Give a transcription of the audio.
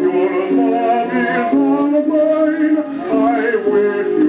your love is all mine. I wish